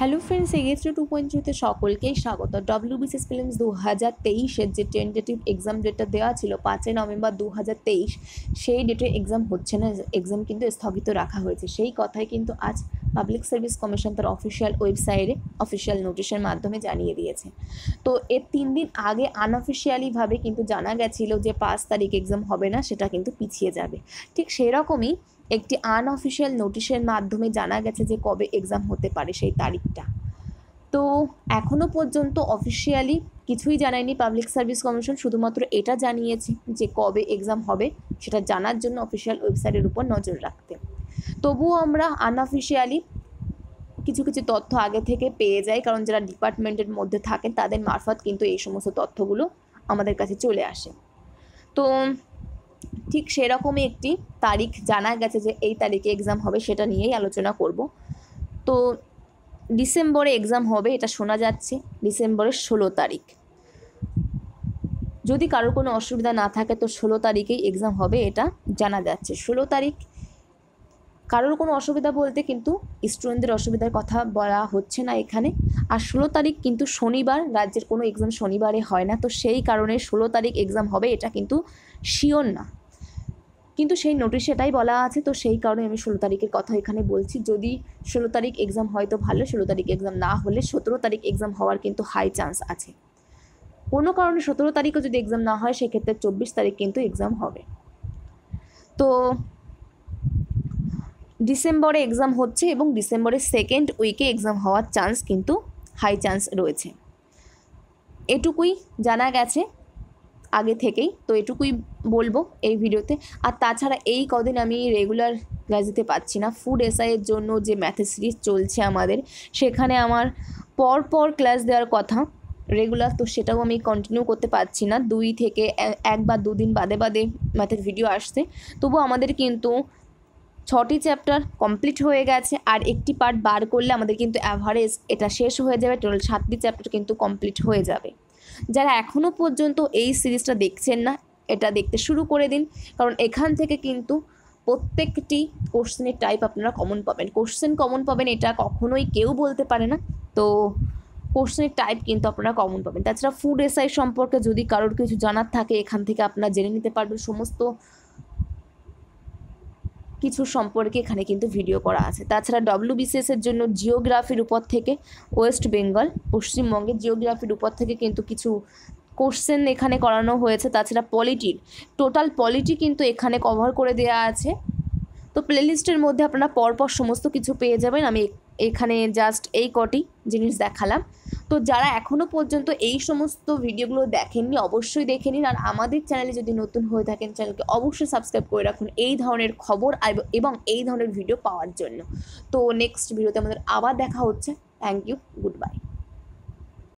Hello friends এগেস্ট্রো two point জিরোতে সকলকেই স্বাগত। ডব্লিউ বিসিএস ফিল্মস দু হাজার তেইশের যে টেন্টেটিভ এক্সাম ডেটটা দেওয়া ছিল পাঁচই নভেম্বর দু হাজার তেইশ, সেই ডেটে এক্সাম হচ্ছে না। এক্সাম কিন্তু স্থগিত রাখা হয়েছে। সেই কথাই কিন্তু আজ পাবলিক সার্ভিস কমিশন তার অফিসিয়াল ওয়েবসাইটে অফিসিয়াল নোটিশের মাধ্যমে জানিয়ে দিয়েছে। তো এর তিন দিন আগে আনঅফিসিয়ালিভাবে কিন্তু জানা গেছিল যে পাঁচ তারিখ এক্সাম হবে না, সেটা কিন্তু পিছিয়ে যাবে। ঠিক সেরকমই একটি আনঅফিসিয়াল নোটিশের মাধ্যমে জানা গেছে যে কবে এক্সাম হতে পারে সেই তারিখটা। তো এখনও পর্যন্ত অফিসিয়ালি কিছুই জানায়নি পাবলিক সার্ভিস কমিশন শুধুমাত্র এটা জানিয়েছে যে কবে এক্সাম হবে, সেটা জানার জন্য অফিসিয়াল ওয়েবসাইটের উপর নজর রাখতে। তবুও আমরা আনঅফিসিয়ালি কিছু কিছু তথ্য আগে থেকে পেয়ে যাই, কারণ যারা ডিপার্টমেন্টের মধ্যে থাকেন তাদের মারফত কিন্তু এই সমস্ত তথ্যগুলো আমাদের কাছে চলে আসে। তো ঠিক সেরকমই একটি তারিখ জানা গেছে যে এই তারিখে এক্সাম হবে, সেটা নিয়েই আলোচনা করব। তো ডিসেম্বরে এক্সাম হবে, এটা শোনা যাচ্ছে ডিসেম্বরের ষোলো তারিখ। যদি কারোর কোনো অসুবিধা না থাকে, তো ষোলো তারিখেই এক্সাম হবে, এটা জানা যাচ্ছে। ষোলো তারিখ কারোর কোনো অসুবিধা বলতে কিন্তু স্টুডেন্টদের অসুবিধার কথা বলা হচ্ছে না এখানে। আর ষোলো তারিখ কিন্তু শনিবার, রাজ্যের কোনো এক্সাম শনিবারে হয় না। তো সেই কারণে ষোলো তারিখ এক্সাম হবে, এটা কিন্তু শিওর না। কিন্তু সেই নোটিশে এটাই বলা আছে, তো সেই কারণে আমি ষোলো তারিখের কথা এখানে বলছি। যদি ষোলো তারিখ এক্সাম হয়তো ভালো, ষোলো তারিখ এক্সাম না হলে সতেরো তারিখ এক্সাম হওয়ার কিন্তু হাই চান্স আছে। কোনো কারণে সতেরো তারিখও যদি এক্সাম না হয়, সেক্ষেত্রে চব্বিশ তারিখ কিন্তু এক্সাম হবে। তো ডিসেম্বরে এক্সাম হচ্ছে এবং ডিসেম্বরের সেকেন্ড উইকে এক্সাম হওয়ার চান্স কিন্তু হাই চান্স রয়েছে। এটুকুই জানা গেছে আগে থেকেই, তো এটুকুই বলব এই ভিডিওতে। আর তাছাড়া এই কদিন আমি রেগুলার ক্লাস দিতে পারছি না ফুড এসআইয়ের জন্য যে ম্যাথের সিরিজ চলছে আমাদের, সেখানে আমার পর পর ক্লাস দেওয়ার কথা রেগুলার তো সেটাও আমি কন্টিনিউ করতে পারছি না। দুই থেকে এক বা দুদিন বাদে বাদে ম্যাথের ভিডিও আসছে। তবু আমাদের কিন্তু ছটি চ্যাপ্টার কমপ্লিট হয়ে গেছে, আর একটি পার্ট বার করলে আমাদের কিন্তু অ্যাভারেজ এটা শেষ হয়ে যাবে টোটাল সাতটি চ্যাপ্টার কিন্তু কমপ্লিট হয়ে যাবে। যারা এখনও পর্যন্ত এই সিরিজটা দেখছেন না, এটা দেখতে শুরু করে দিন, কারণ এখান থেকে কিন্তু প্রত্যেকটি কোশ্চেনের টাইপ আপনারা কমন পাবেন। কোশ্চেন কমন পাবেন, এটা কখনোই কেউ বলতে পারে না, তো কোশ্চেনের টাইপ কিন্তু আপনারা কমন পাবেন। তাছাড়া ফুড এসআই সম্পর্কে যদি কারোর কিছু জানার থাকে, এখান থেকে আপনারা জেনে নিতে পারবেন। সমস্ত কিছু সম্পর্কে এখানে কিন্তু ভিডিও করা আছে। তাছাড়া ডব্লিউবিসিএস এর জন্য জিওগ্রাফির উপর থেকে ওয়েস্ট বেঙ্গল পশ্চিমবঙ্গের জিওগ্রাফির উপর থেকে কিন্তু কিছু কোশ্চেন এখানে করানো হয়েছে। তাছাড়া পলিটির টোটাল পলিটি কিন্তু এখানে কভার করে দেওয়া আছে। তো প্লেলিস্টের মধ্যে আপনারা পরপর সমস্ত কিছু পেয়ে যাবেন। আমি এখানে জাস্ট এই কটি জিনিস দেখালাম। তো যারা এখনও পর্যন্ত এই সমস্ত ভিডিওগুলো দেখেননি, অবশ্যই দেখে নিন। আর আমাদের চ্যানেলে যদি নতুন হয়ে থাকেন চ্যানেলকে অবশ্যই সাবস্ক্রাইব করে রাখুন এই ধরনের খবর এবং এই ধরনের ভিডিও পাওয়ার জন্য। তো নেক্সট ভিডিওতে আমাদের আবার দেখা হচ্ছে। Thank you good bye